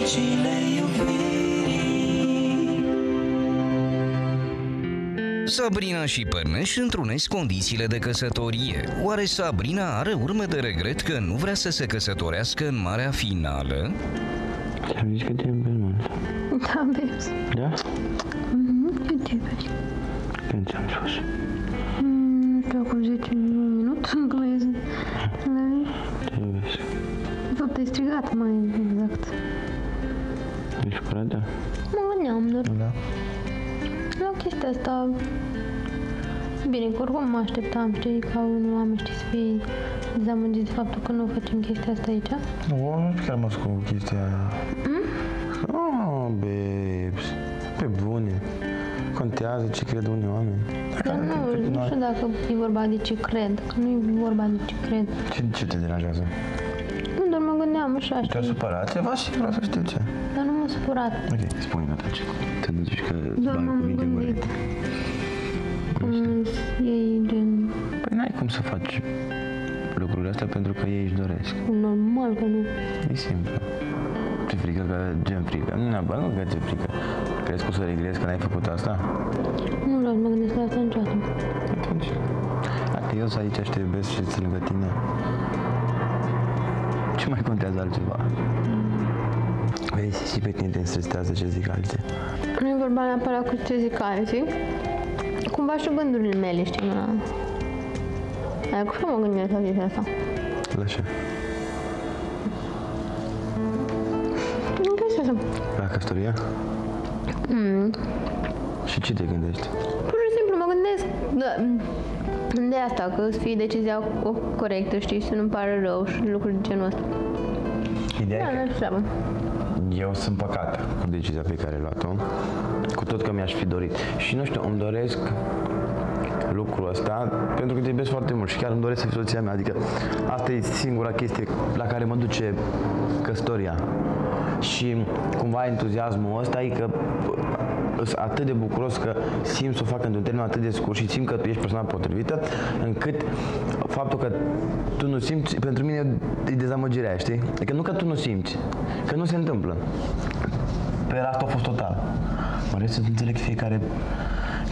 Măgicile iubirii Sabrina și Părneș întrunesc condițiile de căsătorie. Oare Sabrina are urme de regret că nu vrea să se căsătorească în marea finală? Ți-am zis că te iubesc mult. Da, babes. Da? Mhm, cât te iubești? Când ți-am spus? Mm, Nu știu, acum 10 minute, încă mai sunt. Te iubesc. De fapt, ai strigat mai Da. la chestia asta... Bine, că oricum mă așteptam, știi, ca unii oameni, știi, să fie dezamăgiți de faptul că nu facem chestia asta aici. Nu, nu știu chiar mă scot cu chestia aia. Oh, babes. Pe bune. Contează ce cred unii oameni. Dar nu, nu știu dacă e vorba de ce cred, că nu e vorba de ce cred. Ce, ce te deranjează? Nu, doar mă gândeam așa, Te-a știi, supărat ceva și vreau să știu ce. dar nu m-a supărat. Ok, spune-mi atunci. Te duci că Doar bani m-am cuvinte în gură. gândit. Cum ei gen... Păi n-ai cum să faci lucrurile astea pentru că ei își doresc. Normal că nu. E simplu. Ce frică că gen frică? Nu neapărat, nu că ce frică. Crezi că o să regrezi că n-ai făcut asta? Nu vreau să mă gândesc la asta niciodată. Atunci. Dacă eu sunt aici și te iubesc și sunt lângă tine, ce mai contează altceva? Vezi, și pe tine te înstrestează ce zic alții. Nu e vorba neapărat cu ce zic alții. Cumva și gândurile mele, știi, mă... Adică așa mă gândesc la chestia asta. La ce? Nu chestia asta. La căsătoria? Mm. Și ce te gândești? Pur și simplu mă gândesc da, de asta, că să fie decizia co- corectă, știi, să nu-mi pare rău și lucruri de genul ăsta. Ideea Da, e nu știu treabă. că eu sunt păcat cu decizia pe care ai luat-o, cu tot că mi-aș fi dorit. Și nu știu, îmi doresc lucrul ăsta pentru că te iubesc foarte mult și chiar îmi doresc să fii soția mea. Adică asta e singura chestie la care mă duce căsătoria. Și cumva entuziasmul ăsta e că sunt atât de bucuros că simt să o fac într-un termen atât de scurt și simt că tu ești persoana potrivită, încât faptul că tu nu simți, pentru mine e dezamăgirea aia, știi? Adică nu că tu nu simți, că nu se întâmplă. Pe asta a fost total. Mă rest să înțeleg fiecare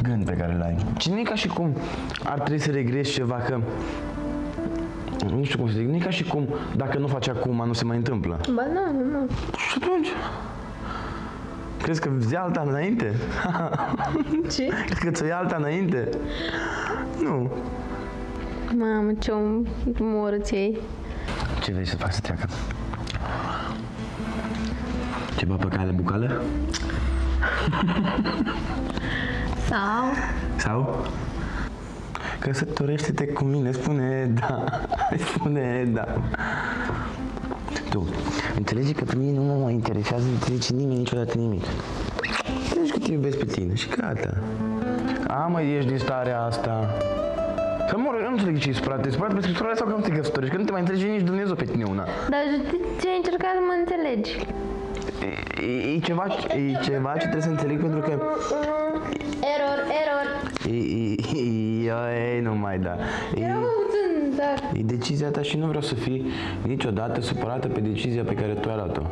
gând pe care îl ai. Și nu e ca și cum ar trebui să regrezi ceva, că nu știu cum să zic, nu e ca și cum dacă nu faci acum, nu se mai întâmplă. Ba, nu, nu, nu. Și atunci? Crezi că zi alta înainte? Ce? Crezi că ți-o ia alta înainte? Nu. Mamă, ce om umor îți iei. Ce vrei să fac să treacă? Ceva pe cale bucală? Sau? Sau? Căsătorește-te cu mine, spune da. Spune da. Tu, înțelegi că pe mine nu mă mai interesează, nu înțelegi nimeni niciodată nimic. Înțelegi că te iubesc pe tine și gata. A, mă, ești din starea asta. Să mor, eu nu înțeleg ce e supărat. Te supărat pe scrisoarea sau că nu te căsătorești, că nu te mai înțelege nici Dumnezeu pe tine una. Dar de ce ai încercat să mă înțelegi? E, e, ceva, e ceva ce trebuie să înțeleg pentru că Error, error. e, e, e, e, nu mai da. E, Era puțin, dar... e decizia ta și nu vreau să fii niciodată supărată pe decizia pe care tu ai luat-o.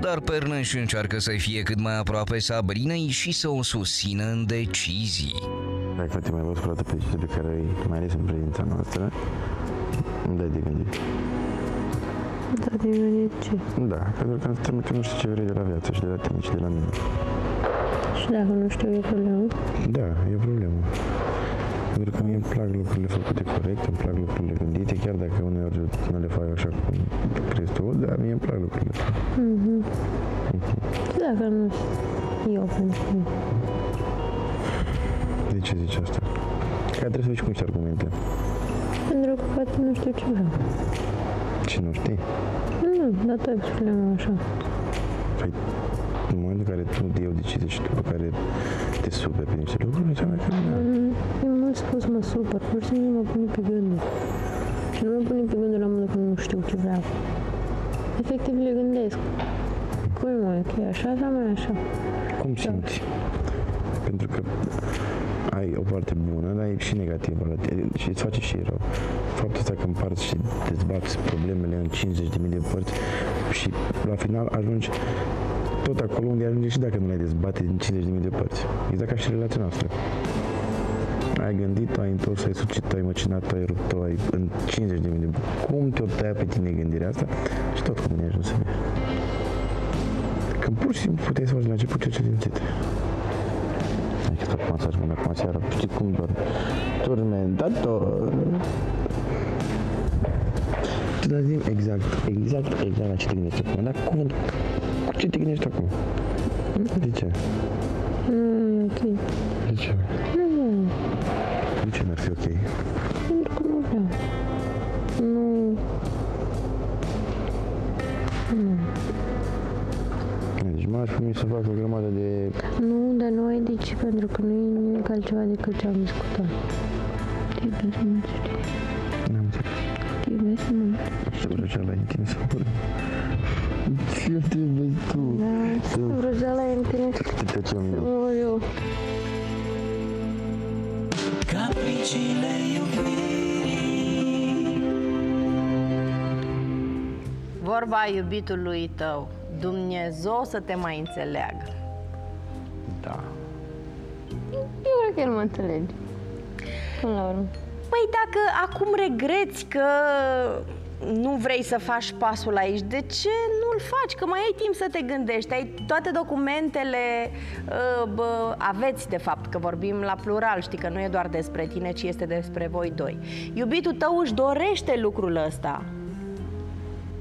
Dar Părnăș încearcă să fie cât mai aproape Sabrinei și să o susțină în decizii. Dacă te mai văd supărată pe decizia pe care ai, mai ales în prezența noastră, îmi dai de gândit. Da, de mine ce? Da, pentru că înseamnă că nu știi ce vrei de la viață și de la tine și de la mine. Și dacă nu știu, e problemă. Da, e o problemă. Pentru că mie îmi plac lucrurile făcute corect, îmi plac lucrurile gândite, chiar dacă uneori nu le fac așa cum crezi tu, dar mie îmi plac lucrurile astea. Și dacă nu eu pentru mine. De ce zici asta? Că trebuie să vezi cu niște argumente. Pentru că poate nu știu ce vreau. Și nu știi? Nu, dar tu ai problema așa. Păi, în momentul în care tu iei o decizie și după care te superi pe niște lucruri, înseamnă că nu. Mm, E mult spus, mă supăr, pur și simplu mă pune pe gânduri. Și nu mă pune pe gânduri la modul că nu știu ce vreau. Efectiv le gândesc. Cum mă, că e așa sau mai așa? Cum simți? Pentru că ai o parte bună, dar e și negativă la tine și îți face și rău. Faptul ăsta că împarți și dezbați problemele în 50.000 de părți și la final ajungi tot acolo unde ajunge și dacă nu le dezbate din 50.000 de părți. Exact ca și relația noastră. Ai gândit, ai întors, ai sucit, ai măcinat, ai rupt, ai în 50.000 de Cum te-o tăia pe tine gândirea asta și tot cum ne ajuns să vezi. Când pur și simplu puteai să faci la început ceea ce simțit. Hai că fac masaj până acum seara, știi cum dorm. Tormentator. Tu dați zi exact, exact, exact la ce te gândești acum, dar cuvânt, cu ce te gândești acum? De ce? Mm, ok. De ce? De ce n-ar fi ok? Pentru că nu vreau. Nu... Deci m-aș primi să fac o grămadă de... Nu, dar nu ai de ce, pentru că nu e nimic altceva decât ce am discutat. Te iubesc mult, știi? N-am înțeles. Te iubesc mult. Și vrăjeala în tine să mor. Ce te vezi tu? Da, Tu. vrăjeala e în tine. Te tăceam eu. Nu, eu. Capricile iubirii Vorba iubitului tău, Dumnezeu să te mai înțeleagă. Da. Eu cred că el mă înțelege. Până la urmă. Păi dacă acum regreți că nu vrei să faci pasul aici, de ce nu-l faci? Că mai ai timp să te gândești, ai toate documentele, uh, bă, aveți de fapt, că vorbim la plural, știi că nu e doar despre tine, ci este despre voi doi. Iubitul tău își dorește lucrul ăsta.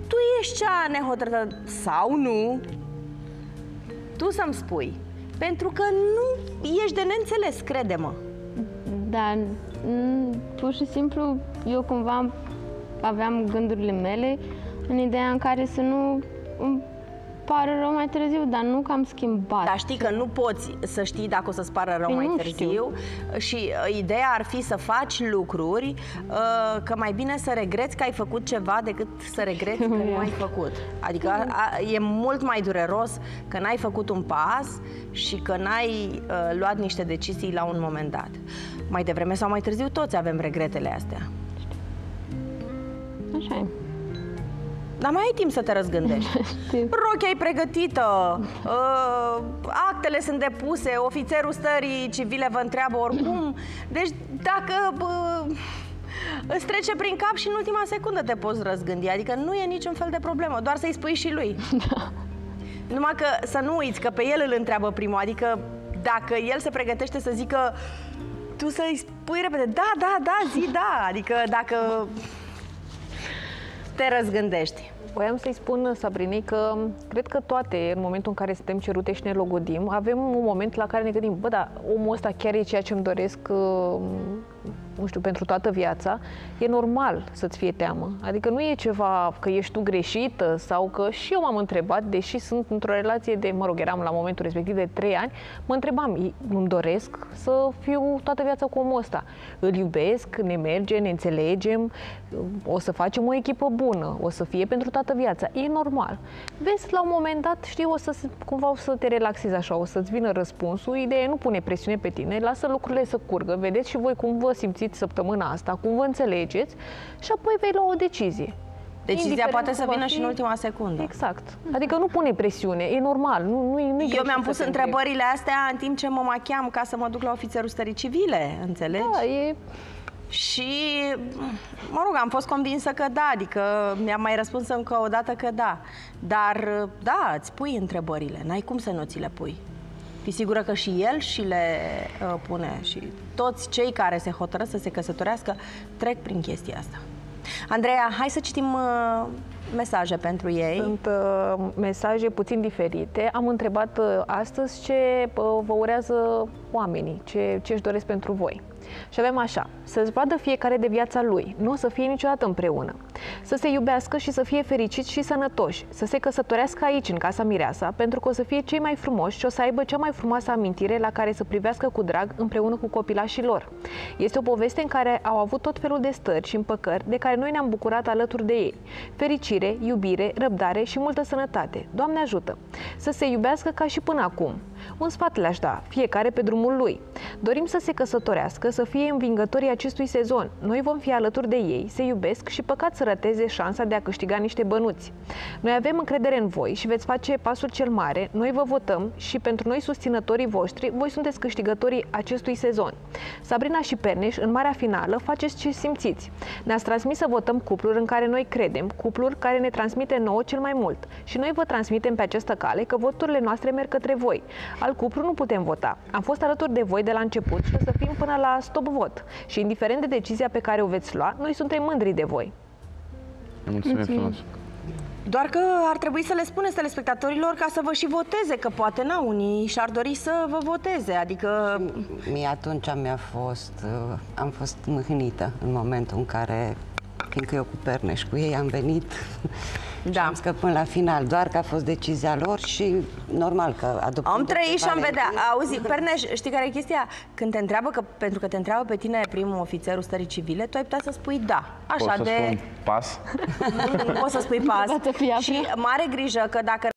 Tu ești cea nehotărâtă sau nu? Tu să-mi spui. Pentru că nu ești de neînțeles, crede-mă. Dar m, pur și simplu eu cumva aveam gândurile mele în ideea în care să nu îmi pară rău mai târziu, dar nu că am schimbat. Dar știi că nu poți să știi dacă o să-ți pară rău Păi mai nu târziu și uh, ideea ar fi să faci lucruri uh, că mai bine să regreți că ai făcut ceva decât să regreți că nu ai făcut. Adică a, a, e mult mai dureros că n-ai făcut un pas și că n-ai uh, luat niște decizii la un moment dat. Mai devreme sau mai târziu toți avem regretele astea. Așa e. Dar mai ai timp să te răzgândești. Știu. Rochia e pregătită, uh, actele sunt depuse, ofițerul stării civile vă întreabă oricum. Deci dacă uh, îți trece prin cap și în ultima secundă te poți răzgândi, adică nu e niciun fel de problemă, doar să-i spui și lui. Numai că să nu uiți că pe el îl întreabă primul, adică dacă el se pregătește să zică tu să-i spui repede, da, da, da, zi da, adică dacă te răzgândești. Voiam să-i spun Sabrinei că cred că toate, în momentul în care suntem cerute și ne logodim, avem un moment la care ne gândim, bă, da, omul ăsta chiar e ceea ce îmi doresc, uh, nu știu, pentru toată viața. E normal să-ți fie teamă. Adică nu e ceva că ești tu greșită sau că și eu m-am întrebat, deși sunt într-o relație de, mă rog, eram la momentul respectiv de 3 ani, mă întrebam, îmi doresc să fiu toată viața cu omul ăsta. Îl iubesc, ne merge, ne înțelegem, o să facem o echipă bună, o să fie pentru toată viața. E normal. Vezi, la un moment dat, știi, o să, cumva o să te relaxezi așa, o să-ți vină răspunsul. Ideea e nu pune presiune pe tine, lasă lucrurile să curgă, vedeți și voi cum vă simțiți săptămâna asta, cum vă înțelegeți și apoi vei lua o decizie. Decizia Indiferent poate să cum va vină fi. și în ultima secundă. Exact. Adică nu pune presiune, e normal, nu, nu, nu Eu mi-am pus întrebările astea în timp ce mă machiam ca să mă duc la ofițerul stării civile, înțelegi? Da, e Și, mă rog, am fost convinsă că da, adică mi-am mai răspuns încă o dată că da. Dar, da, îți pui întrebările, n-ai cum să nu ți le pui. Fii sigură că și el și le uh, pune și toți cei care se hotărăsc să se căsătorească trec prin chestia asta. Andreea, hai să citim uh, mesaje pentru ei. Sunt uh, mesaje puțin diferite. Am întrebat uh, astăzi ce uh, vă urează oamenii, ce, ce își doresc pentru voi. Și avem așa, să-ți vadă fiecare de viața lui, nu o să fie niciodată împreună. Să se iubească și să fie fericiți și sănătoși, să se căsătorească aici, în casa Mireasa, pentru că o să fie cei mai frumoși și o să aibă cea mai frumoasă amintire la care să privească cu drag împreună cu copilașii lor. Este o poveste în care au avut tot felul de stări și împăcări de care noi ne-am bucurat alături de ei. Fericire, iubire, răbdare și multă sănătate. Doamne ajută! Să se iubească ca și până acum. Un sfat le-aș da, fiecare pe drumul lui. Dorim să se căsătorească, să fie învingătorii acestui sezon. Noi vom fi alături de ei, se iubesc și păcat să rateze șansa de a câștiga niște bănuți. Noi avem încredere în voi și veți face pasul cel mare. Noi vă votăm și pentru noi susținătorii voștri, voi sunteți câștigătorii acestui sezon. Sabrina și Perneș, în marea finală, faceți ce simțiți. Ne-ați transmis să votăm cupluri în care noi credem, cupluri care ne transmite nouă cel mai mult. Și noi vă transmitem pe această cale că voturile noastre merg către voi. Al cuplu nu putem vota. Am fost alături de voi de la început și o să fim până la stop vot. Și indiferent de decizia pe care o veți lua, noi suntem mândri de voi. Mulțumim frumos. Doar că ar trebui să le spuneți telespectatorilor ca să vă și voteze, că poate na, unii și-ar dori să vă voteze, adică... Mie atunci mi-a fost, uh, am fost mâhnită în momentul în care, fiindcă eu cu Perneș cu ei am venit Da. și am scăpat la final, doar că a fost decizia lor și normal că adoptând Am trăit și am Valentin- vedea. Auzi, Perneș, știi care e chestia? Când te întreabă, că, pentru că te întreabă pe tine primul ofițerul stării civile, tu ai putea să spui da. Așa Pot să de... spun pas? Nu poți să spui pas. Dată cu ea Și mare grijă că dacă